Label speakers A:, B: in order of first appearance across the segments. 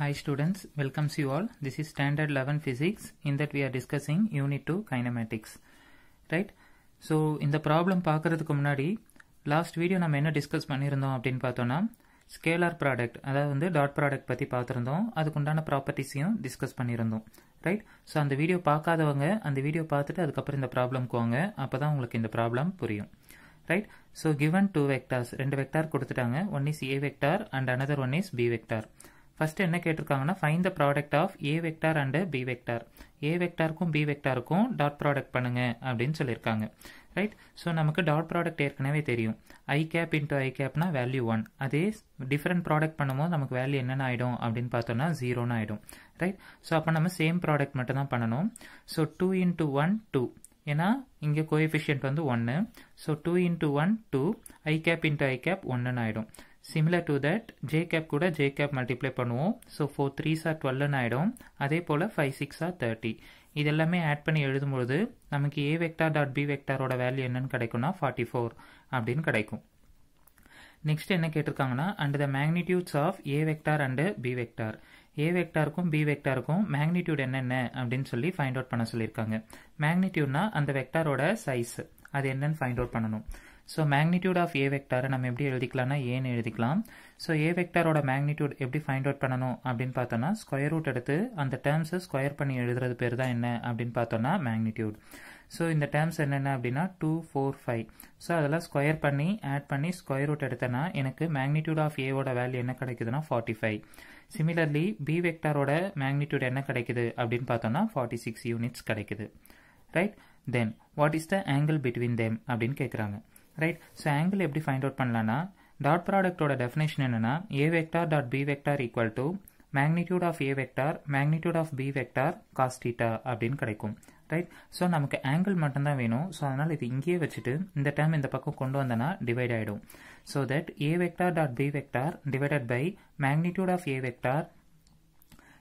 A: Hi students, welcomes you all. This is standard 11 physics. In that we are discussing unit 2 kinematics. Right? So இந்த problem பார்க்கறதுக்கு முன்னாடி last video நம்ம என்ன discuss பண்ணியிருந்தோம் அப்படின்னு பார்த்தோம்னா ஸ்கேலார் ப்ராடக்ட் அதாவது வந்து டாட் ப்ராடக்ட் பற்றி பார்த்துருந்தோம். அதுக்குண்டான ப்ராப்பர்ட்டிஸையும் டிஸ்கஸ் பண்ணியிருந்தோம். ரைட் ஸோ அந்த வீடியோ பார்க்காதவங்க அந்த வீடியோ பார்த்துட்டு அதுக்கப்புறம் இந்த ப்ராப்ளம்க்கு வாங்க. அப்போ தான் உங்களுக்கு இந்த ப்ராப்ளம் புரியும். Right so given two vectors ரெண்டு வெக்டார் கொடுத்துட்டாங்க. One is A vector and another one is B vector first என்ன கேட்டிருக்காங்கன்னா find the product of A vector and B vector A வெக்டாருக்கும் B வெக்டாருக்கும் டாட் ப்ராடக்ட் பண்ணுங்க அப்படின்னு சொல்லியிருக்காங்க. Right so நமக்கு dot product ஏற்கனவே தெரியும். ஐ கேப் இன்டூ ஐ கேப்னா value one அதே டிஃப்ரெண்ட் ப்ராடக்ட் பண்ணும்போது நமக்கு வேல்யூ என்னென்ன ஆகிடும் அப்படின்னு பார்த்தோம்னா ஜீரோன்னு ஆகிடும் ரைட் ஸோ அப்போ நம்ம சேம் ப்ராடக்ட் மட்டும் தான் பண்ணணும். So two into one two ஏன்னா இங்கே கோஎஃபிஷியன்ட் வந்து ஒன்று so two into one two I cap into I cap ஒன்றுன்னு ஆகிடும் similar to that J cap கூட ஜே கேப் மல்டிப்ளை பண்ணுவோம் ஸோ ஃபோர் த்ரீஸ் ஆர் டுவெல்னு ஆகிடும் அதே போல் ஃபைவ் சிக்ஸ் ஆர் தேர்ட்டி இது எல்லாமே ஆட் பண்ணி எழுதும்பொழுது நமக்கு ஏ வெக்டார் டாட் பி வெக்டாரோட வேல்யூ என்னன்னு கிடைக்கும்னா ஃபார்ட்டி ஃபோர் அப்படின்னு கிடைக்கும். நெக்ஸ்ட் என்ன கேட்டிருக்காங்கன்னா and the magnitudes of A vector and B vector A வெக்டாருக்கும் B வெக்டாருக்கும் மேக்னிடியூட் என்னென்ன அப்படின்னு சொல்லி ஃபைண்ட் அவுட் பண்ண சொல்லியிருக்காங்க. மேக்னிடியூட்னா அந்த வெக்டாரோட சைஸ் அது என்னன்னு ஃபைண்ட் அவுட் பண்ணணும். ஸோ மேக்னிடியூட் ஆஃப் ஏ வெக்டாரை நம்ம எப்படி எழுதிக்கலாம்னா ஏன்னு எழுதிக்கலாம். ஸோ ஏ வெக்டாரோட மேக்னிடியூட் எப்படி ஃபைண்ட் அவுட் பண்ணணும் அப்படின்னு பார்த்தோன்னா ஸ்கொயர் ரூட் எடுத்து அந்த டேர்ம்ஸை ஸ்கொயர் பண்ணி எழுதுறது பேர் தான் என்ன அப்படின்னு பார்த்தோன்னா மேக்னிடியூட் ஸோ இந்த டேர்ம்ஸ் என்னென்ன அப்படின்னா டூ ஃபோர் ஃபைவ் ஸோ அதெல்லாம் ஸ்கொயர் பண்ணி ஆட் பண்ணி ஸ்கொயர் ரூட் எடுத்தேன்னா எனக்கு மேக்னிடியூட் ஆஃப் ஏவோட வேல்யூ என்ன கிடைக்குதுன்னா ஃபார்ட்டி ஃபைவ் சிமிலர்லி பி வெக்டாரோட மேக்னிடியூட் என்ன கிடைக்குது அப்படின்னு பார்த்தோம்னா ஃபார்ட்டி சிக்ஸ் யூனிட்ஸ் கிடைக்குது. Right then what is the angle between them அப்படின்னு கேட்குறாங்க ரைட் ஸோ ஆங்கிள் எப்படி ஃபைண்ட் அவுட் பண்ணலான்னா டாட் ப்ராடக்டோட டெஃபினேஷன் என்னன்னா A vector dot B vector equal to magnitude of A vector magnitude of B vector cos theta அப்படின்னு கிடைக்கும். Right so நமக்கு angle மட்டும்தான் வேணும். ஸோ அதனால் இது இங்கேயே வச்சுட்டு இந்த டைம் இந்த பக்கம் கொண்டு வந்தனா டிவைட் ஆகிடும் so that A vector dot B vector divided by magnitude of A vector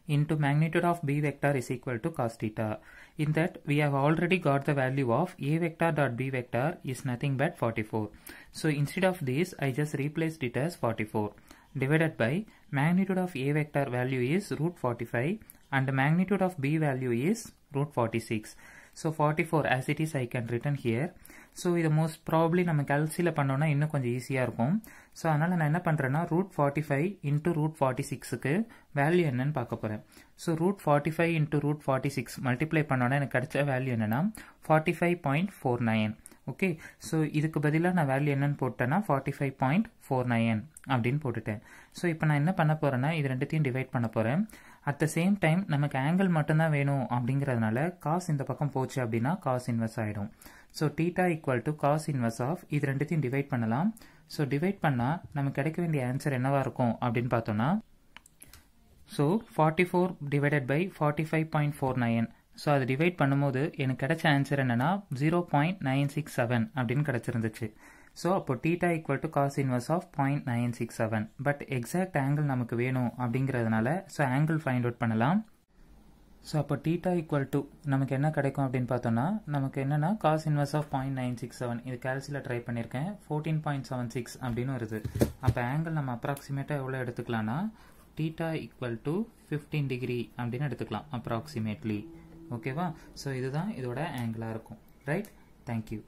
A: into magnitude of b vector is equal to cos theta. In that we have already got the value of a vector dot b vector is nothing but 44. So instead of this I just replaced it as 44 divided by magnitude of a vector value is root 45 and magnitude of b value is root 46. So 44 as it is I can written here. So இதை most probably நம்ம கல்சியில் பண்ணோன்னா இன்னும் கொஞ்சம் ஈஸியாக இருக்கும். So அதனால் நான் என்ன பண்ணுறேன்னா root forty five into root forty சிக்ஸுக்கு வேல்யூ என்னன்னு பார்க்க போகிறேன் so root forty five into root forty six multiply பண்ணோன்னா எனக்கு கிடைச்ச வேல்யூ என்னன்னா forty five point four nine okay so இதுக்கு பதிலாக நான் வேல்யூ என்னன்னு போட்டேன்னா forty five point four nine அப்படின்னு போட்டுட்டேன். ஸோ இப்போ நான் என்ன பண்ண போகிறேன்னா இது ரெண்டுத்தையும் டிவைட் பண்ண போகிறேன் அட் த சேம் டைம் நமக்கு ஆங்கிள் மட்டும்தான் வேணும் அப்படிங்கிறதுனால காஸ் இந்த பக்கம் போச்சு அப்படின்னா காஸ் இன்வெர்ஸ் ஆகிடும் so theta equal to cos inverse of இது ரெண்டுத்தையும் டிவைட் பண்ணலாம். ஸோ டிவைட் பண்ணால் நமக்கு கிடைக்க வேண்டிய ஆன்சர் என்னவாக இருக்கும் அப்படின்னு பார்த்தோம்னா so forty four divided by forty five point four nine so அது டிவைட் பண்ணும்போது எனக்கு கிடைச்ச ஆன்சர் என்னென்னா zero point nine six seven அப்படின்னு கிடச்சிருந்துச்சு. ஸோ அப்போ theta equal to cos inverse of point nine six seven but exact angle நமக்கு வேணும் அப்படிங்கிறதுனால ஸோ ஆங்கிள் ஃபைண்ட் அவுட் பண்ணலாம். ஸோ அப்போ டீட்டா ஈக்குவல் டு நமக்கு என்ன கிடைக்கும் அப்படின்னு பார்த்தோம்னா நமக்கு என்னன்னா cos inverse of point nine six seven இது கேல்சியில் ட்ரை பண்ணியிருக்கேன் ஃபோர்டீன் பாயிண்ட் செவன் சிக்ஸ் அப்படின்னு வருது. அப்போ ஆங்கிள் நம்ம அப்ராக்சிமேட்டாக எவ்வளோ எடுத்துக்கலாம்னா theta equal to fifteen degree அப்படின்னு எடுத்துக்கலாம் அப்ராக்சிமேட்லி ஓகேவா ஸோ இதுதான் இதோட ஆங்கிளாக இருக்கும். Right thank you